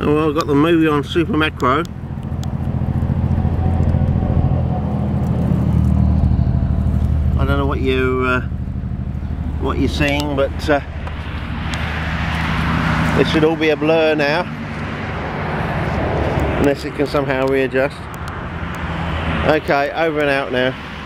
Oh, well, I've got the movie on Super Macro. I don't know what you uh, what you're seeing, but uh, it should all be a blur now, unless it can somehow readjust. Okay, over and out now.